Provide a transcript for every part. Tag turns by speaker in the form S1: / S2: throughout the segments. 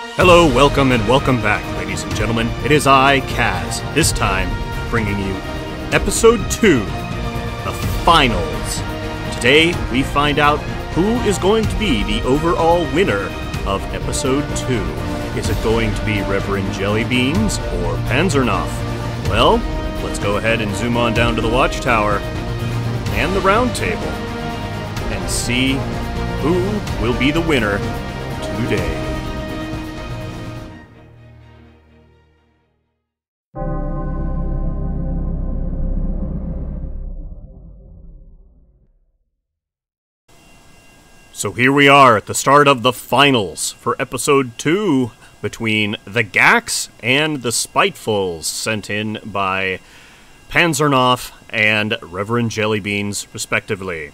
S1: Hello, welcome, and welcome back, ladies and gentlemen. It is I, Kaz, this time bringing you episode 2, the finals. Today, we find out who is going to be the overall winner of episode 2. Is it going to be Reverend Jellybeans or Panzernoff? Well, let's go ahead and zoom on down to the watchtower and the round table and see who will be the winner today. So here we are at the start of the finals for episode 2 between the Gax and the Spitefuls, sent in by Panzernoff and Reverend Jellybeans, respectively.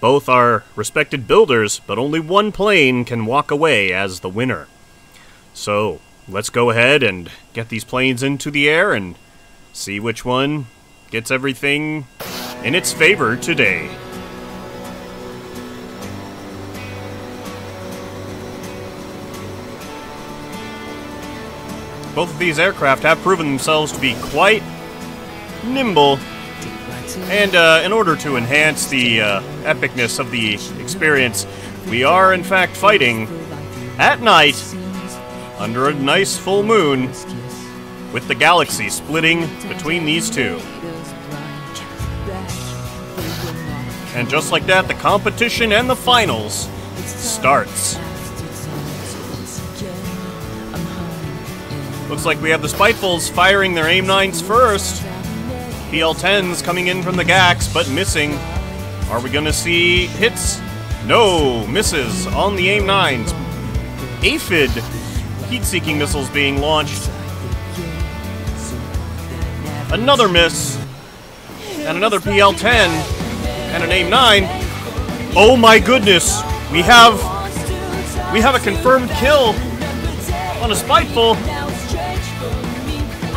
S1: Both are respected builders, but only one plane can walk away as the winner. So, let's go ahead and get these planes into the air and see which one gets everything in its favor today. Both of these aircraft have proven themselves to be quite nimble, and uh, in order to enhance the uh, epicness of the experience, we are in fact fighting at night under a nice full moon with the galaxy splitting between these two. And just like that, the competition and the finals starts. Looks like we have the Spitefuls firing their AIM-9s first. PL-10s coming in from the Gax, but missing. Are we gonna see hits? No, misses on the AIM-9s. Aphid heat-seeking missiles being launched. Another miss. And another PL-10. And an AIM-9. Oh my goodness! We have... We have a confirmed kill on a Spiteful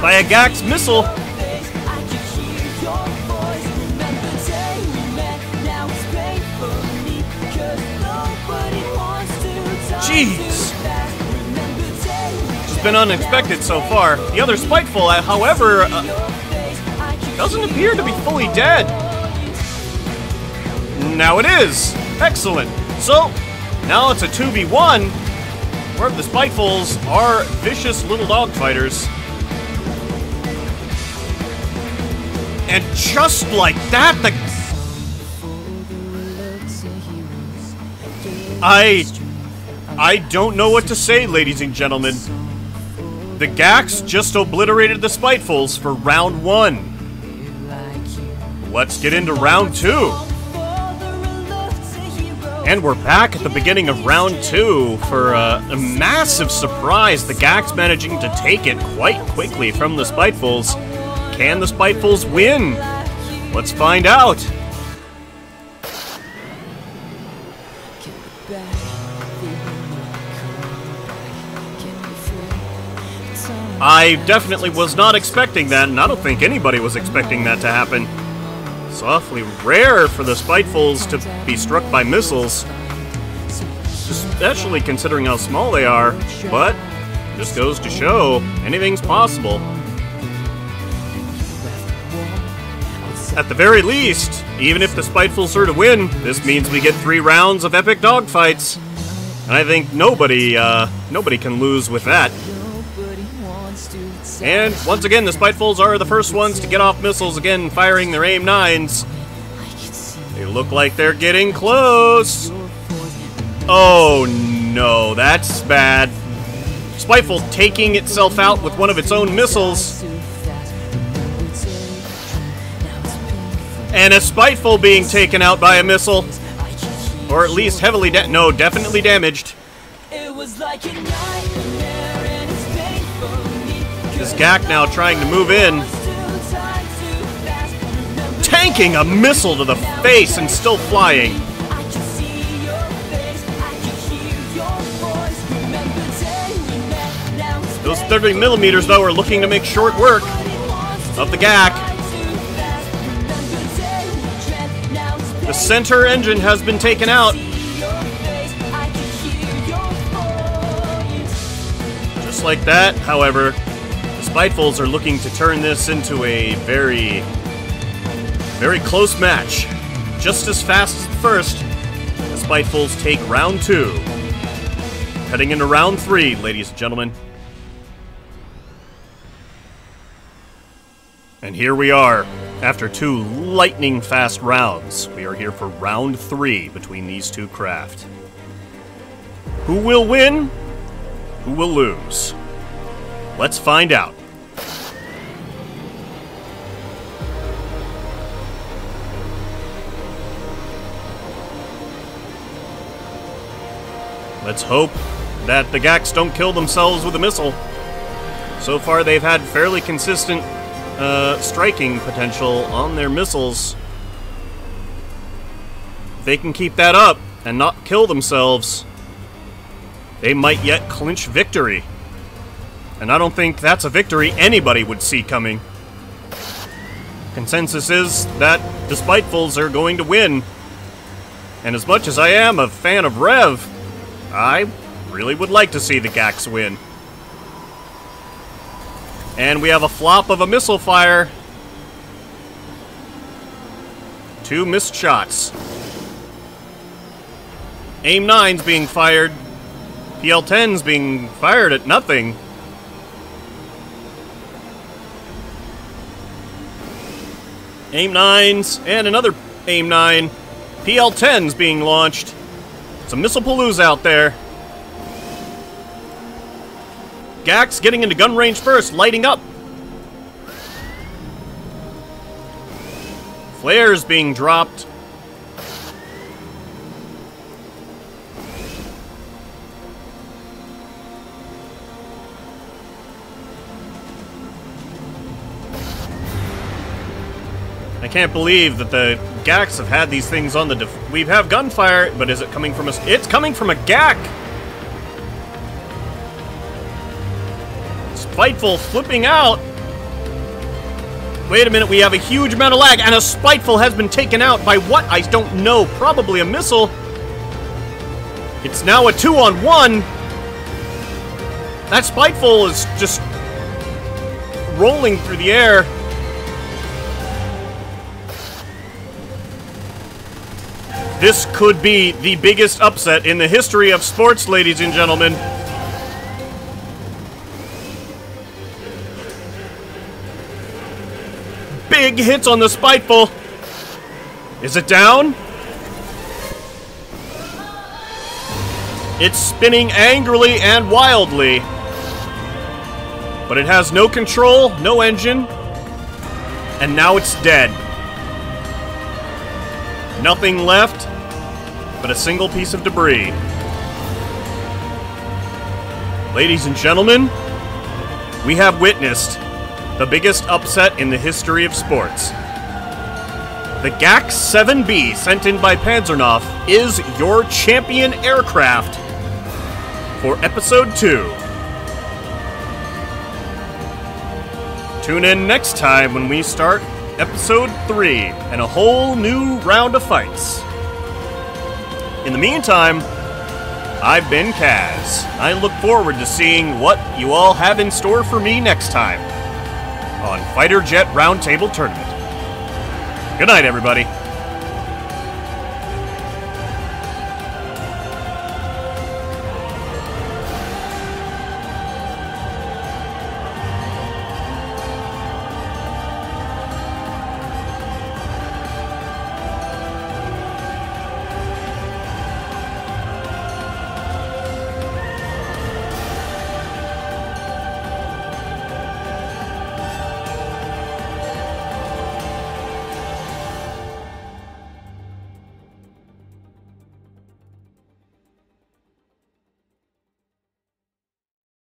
S1: by a Gax missile. Jeez. It's been unexpected so far. The other Spiteful, uh, however, uh, doesn't appear to be fully dead. Now it is. Excellent. So, now it's a 2v1 where the Spitefuls are vicious little dogfighters. And just like that, the... I... I don't know what to say, ladies and gentlemen. The Gax just obliterated the Spitefuls for round one. Let's get into round two. And we're back at the beginning of round two for a massive surprise. The Gax managing to take it quite quickly from the Spitefuls. Can the Spitefuls win? Let's find out. I definitely was not expecting that, and I don't think anybody was expecting that to happen. It's awfully rare for the Spitefuls to be struck by missiles, especially considering how small they are, but just goes to show anything's possible. At the very least, even if the Spitefuls are to win, this means we get three rounds of epic dogfights. And I think nobody, uh, nobody can lose with that. And once again, the Spitefuls are the first ones to get off missiles again, firing their AIM-9s. They look like they're getting close. Oh no, that's bad. Spiteful taking itself out with one of its own missiles. And a Spiteful being taken out by a missile. Or at least heavily da- no, definitely damaged. This Gak now trying to move in. Tanking a missile to the face and still flying. Those 30 millimeters, though, are looking to make short work of the Gak. The center engine has been taken out. Just like that, however, the Spitefuls are looking to turn this into a very, very close match. Just as fast as the first, the Spitefuls take round two. Heading into round three, ladies and gentlemen. And here we are, after two lightning fast rounds. We are here for round three between these two craft. Who will win? Who will lose? Let's find out. Let's hope that the Gax don't kill themselves with a missile. So far, they've had fairly consistent uh, striking potential on their missiles. If they can keep that up and not kill themselves, they might yet clinch victory. And I don't think that's a victory anybody would see coming. Consensus is that the Spitefuls are going to win. And as much as I am a fan of Rev, I really would like to see the Gax win. And we have a flop of a missile fire. Two missed shots. AIM 9's being fired. PL 10's being fired at nothing. AIM 9's and another AIM 9. PL 10's being launched. Some missile palooza out there. Gax getting into gun range first, lighting up. Flares being dropped. I can't believe that the Gax have had these things on the def- We have gunfire, but is it coming from us? It's coming from a GAC! Spiteful flipping out. Wait a minute, we have a huge amount of lag, and a Spiteful has been taken out by what? I don't know. Probably a missile. It's now a two-on-one. That Spiteful is just rolling through the air. This could be the biggest upset in the history of sports, ladies and gentlemen. Hits on the Spiteful. Is it down? It's spinning angrily and wildly. But it has no control, no engine. And now it's dead. Nothing left but a single piece of debris. Ladies and gentlemen, we have witnessed the biggest upset in the history of sports. The GAC 7B sent in by Panzernoff is your champion aircraft for Episode 2. Tune in next time when we start Episode 3 and a whole new round of fights. In the meantime, I've been Kaz. I look forward to seeing what you all have in store for me next time on Fighter Jet Roundtable Tournament. Good night, everybody.